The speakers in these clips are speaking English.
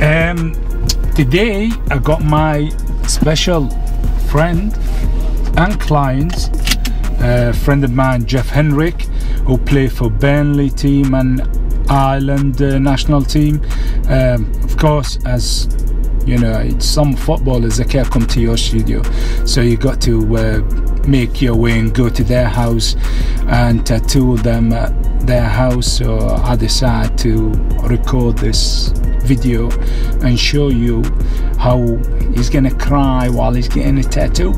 Um, today I got my special friend and client, a friend of mine, Jeff Hendrick, who play for Burnley team and Ireland uh, national team. Um, of course, as you know, some footballers they can't come to your studio, so you got to uh, make your way and go to their house and tattoo them at their house. So I decided to record this video and show you how he's gonna cry while he's getting a tattoo.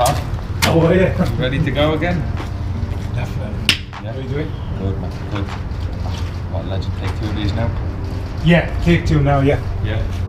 Oh yeah, ready to go again? definitely. Yeah. What are you doing? Good, man. Good. What legend take two of these now? Yeah, take two now. Yeah. Yeah.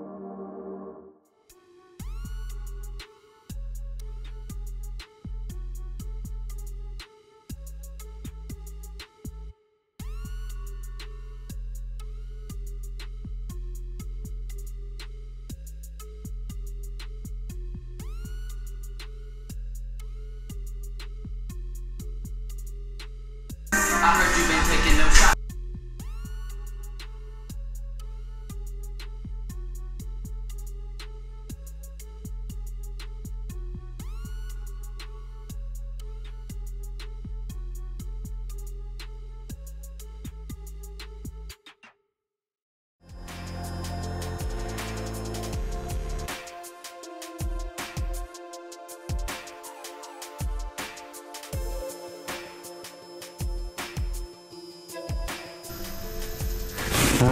If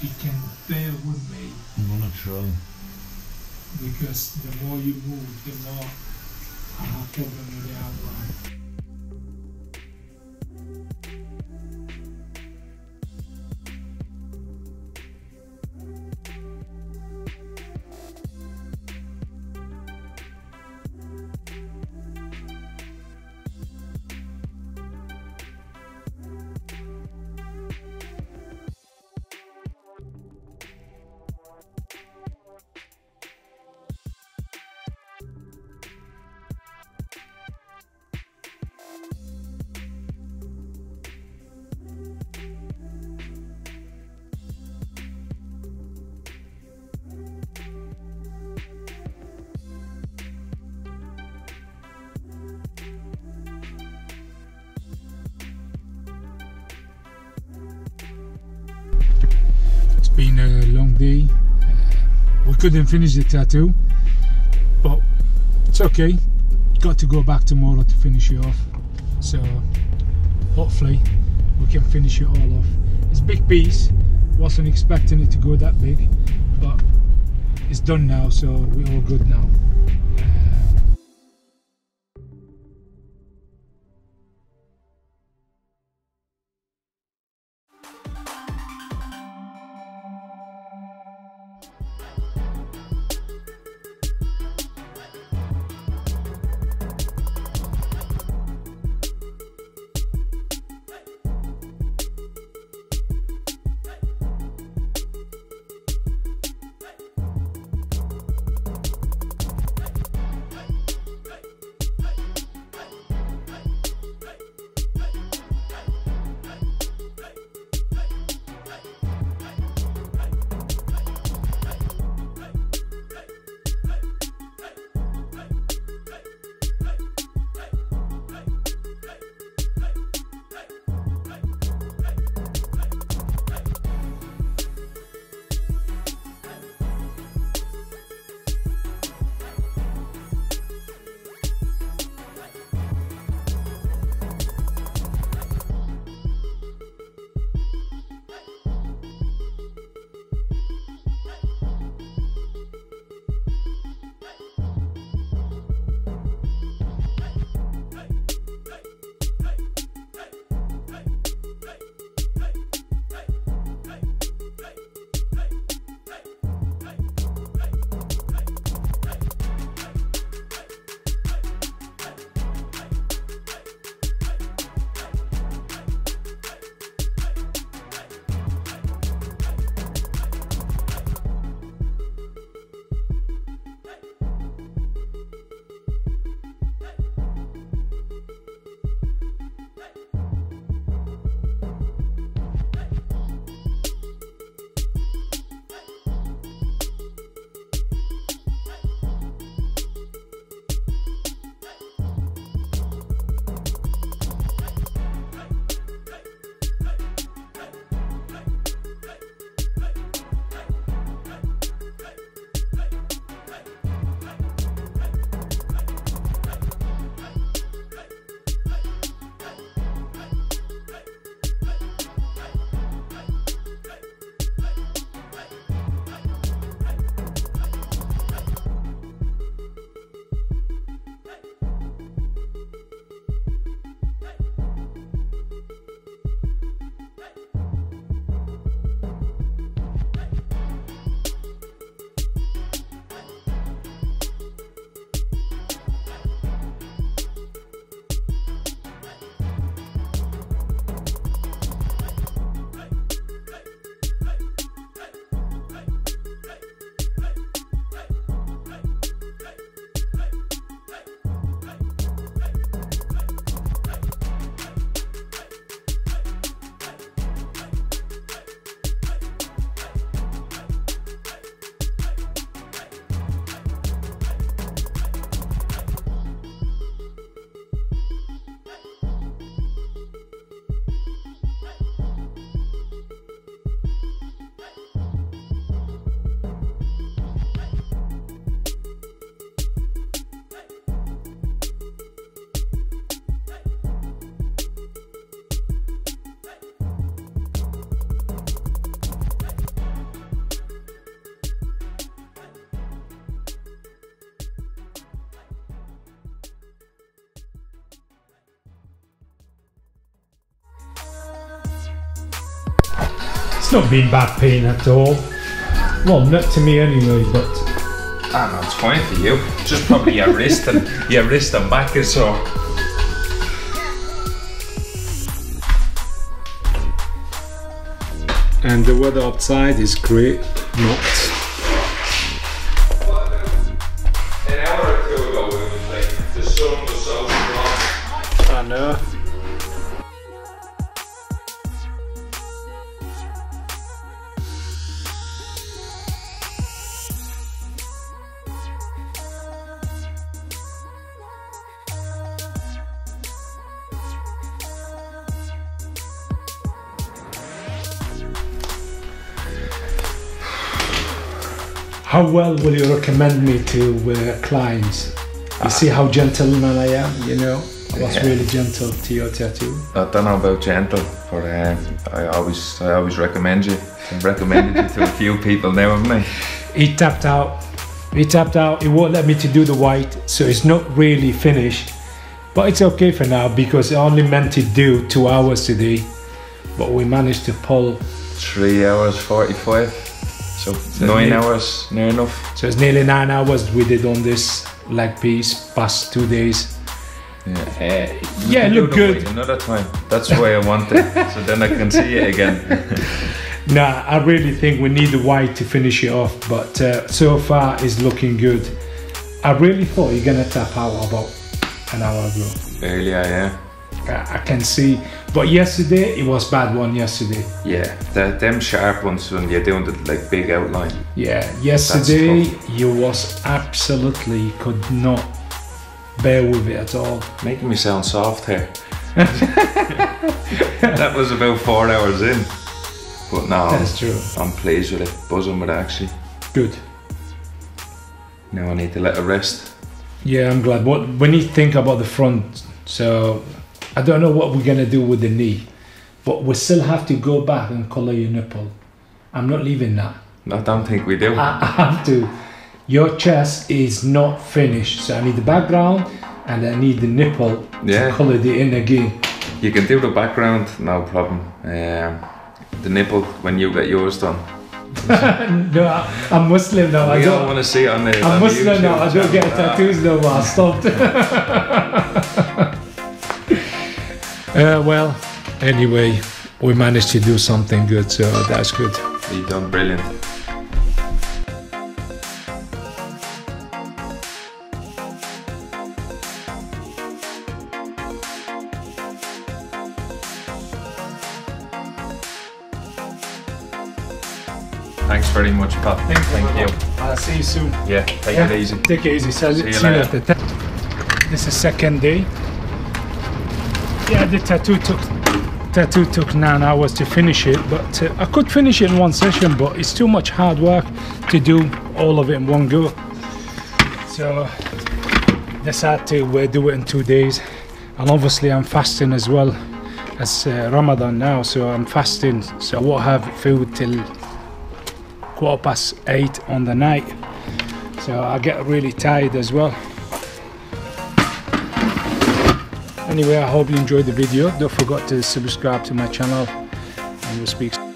you can bear with me, I'm gonna try. because the more you move, the more I have problem with the outline. Day. Uh, we couldn't finish the tattoo, but it's okay. Got to go back tomorrow to finish it off. So hopefully we can finish it all off. It's a big piece. Wasn't expecting it to go that big, but it's done now, so we're all good now. Uh, It's not been bad pain at all. Well, not to me anyway, but Ah, no, it's fine for you. Just probably your wrist and your wrist and back is sore. and the weather outside is great. Not. An hour How well will you recommend me to uh, clients? You see how gentleman I am, you know? I was Yeah. really gentle to your tattoo. I don't know about gentle, but um, I always, I always recommend you. I've recommended you to a few people now, haven't I? He tapped out. He tapped out. It won't let me to do the white, so it's not really finished. But it's okay for now because it only meant to do two hours today. But we managed to pull, Three hours forty-five, so, nine nearly- hours, near enough. so it's nearly nine hours we did on this leg piece past two days. Yeah, Uh, yeah, it Do looked the good. white Another time. That's why I want it, so then I can see it again. Nah, I really think we need the white to finish it off, but uh, so far it's looking good. I really thought you're gonna tap out about an hour ago. Earlier, yeah. I I can see, but yesterday it was bad one yesterday. Yeah, the, them sharp ones when you're doing the like big outline. Yeah, yesterday you was absolutely could not bear with it at all. Making me sound soft here. that was about four hours in. But no, That's true. I'm pleased with it, buzzing with it actually. Good. Now I need to let it rest. Yeah, I'm glad. What when you think about the front, so I don't know what we're gonna do with the knee, but we still have to go back and color your nipple. I'm not leaving that. I don't think we do. I, I have to. Your chest is not finished, so I need the background and I need the nipple Yeah. to color the in again. You can do the background, no problem. Um, the nipple when you get yours done. no, I, I'm Muslim now. I We don't don't. want to see it on the. I'm Muslim now. I don't get tattoos no more. I stopped. uh, well, anyway, we managed to do something good, so that's good. You done brilliant. Thanks very much, Pat. Thank you. I'll see you soon. Yeah, take Yeah, it easy. Take it easy. So, See you see you later. later. This is second day. Yeah, the tattoo took tattoo took nine hours to finish it, but uh, I could finish it in one session. But it's too much hard work to do all of it in one go. So decided to uh, do it in two days, and obviously I'm fasting as well. It's uh, Ramadan now, so I'm fasting. So I won't have food till quarter past eight on the night. So I get really tired as well. Anyway, I hope you enjoyed the video. Don't forget to subscribe to my channel and we'll speak.